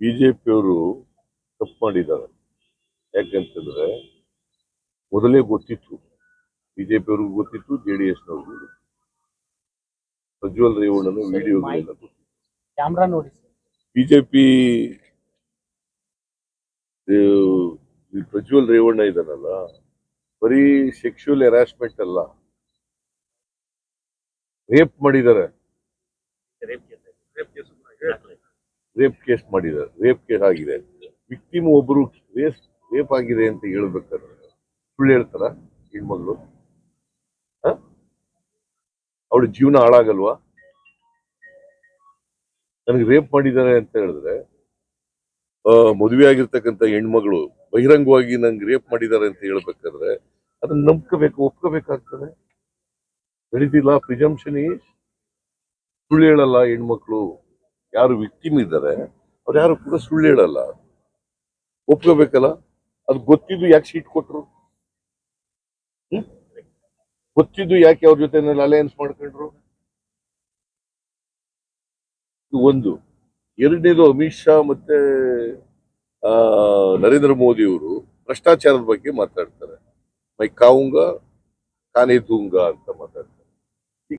ಬಿಜೆಪಿಯವರು ತಪ್ಪು ಮಾಡಿದ್ದಾರೆ. ಯಾಕಂತಂದ್ರೆ ಮೊದಲೇ ಗೊತ್ತಿತ್ತು ಬಿಜೆಪಿಯವ್ರಿಗೂ ಗೊತ್ತಿತ್ತು ಜೆ ಡಿ ಎಸ್ನವ್ರಿಗೂ ಪ್ರಜ್ವಲ್ ರೇವಣ್ಣನ ವಿಡಿಯೋಗಳೆಲ್ಲ ಗೊತ್ತಿತ್ತು ಕ್ಯಾಮ್ರಾ ನೋಡಿ ಬಿಜೆಪಿ ಪ್ರಜ್ವಲ್ ರೇವಣ್ಣ ಇದಾನಲ್ಲ ಬರೀ ಸೆಕ್ಷುವಲ್ ಹೆರಾಸ್ಮೆಂಟ್ ಅಲ್ಲ ರೇಪ್ ಮಾಡಿದ್ದಾರೆ. ರೇಪ್ ಕೇಸ್ ಮಾಡಿದ್ದಾರೆ, ರೇಪ್ ಕೇಸ್ ಆಗಿದೆ. ವಿಕ್ಟಿಮ್ ಒಬ್ರು ರೇಸ್ ರೇಪ್ ಆಗಿದೆ ಅಂತ ಹೇಳ್ಬೇಕಾದ್ರೆ ಸುಳ್ಳು ಹೇಳ್ತಾರ ಹೆಣ್ಮಗಳು? ಅವಳ ಜೀವನ ಹಾಳಾಗಲ್ವಾ? ನನಗೆ ರೇಪ್ ಮಾಡಿದ್ದಾರೆ ಅಂತ ಹೇಳಿದ್ರೆ ಮದುವೆ ಆಗಿರ್ತಕ್ಕಂಥ ಹೆಣ್ಮಗಳು ಬಹಿರಂಗವಾಗಿ ನಂಗೆ ರೇಪ್ ಮಾಡಿದ್ದಾರೆ ಅಂತ ಹೇಳ್ಬೇಕಾದ್ರೆ ಅದನ್ನ ನಂಬ್ಕೋಬೇಕು, ಒಪ್ಕೋಬೇಕಾಗ್ತದೆ. ನಡೀತಿಲ್ಲ, ಪ್ರಿಜಂಪ್ಷನ್ ಸುಳ್ಳು ಹೇಳಲ್ಲ ಹೆಣ್ಮಕ್ಳು. ಯಾರು ವಿಕ್ಟಿಮ್ ಇದ್ದಾರೆ, ಅವ್ರು ಯಾರು ಕೂಡ ಸುಳ್ಳು ಹೇಳಲ್ಲ. ಒಪ್ಕೋಬೇಕಲ್ಲ? ಅದು ಗೊತ್ತಿದ್ದು ಯಾಕೆ ಸೀಟ್ ಕೊಟ್ರು? ಗೊತ್ತಿದ್ದು ಯಾಕೆ ಅವ್ರ ಜೊತೆ ಅಲಯನ್ಸ್ ಮಾಡ್ಕೊಂಡ್ರು? ಇದು ಒಂದು. ಎರಡನೇದು ಅಮಿತ್ ಶಾ ಮತ್ತೆ ನರೇಂದ್ರ ಮೋದಿ ಅವರು ಭ್ರಷ್ಟಾಚಾರದ ಬಗ್ಗೆ ಮಾತಾಡ್ತಾರೆ. ಮೈ ಕಾವುಂಗ, ಕಾನೆ ದೂಂಗ ಅಂತ ಮಾತಾಡ್ತಾರೆ.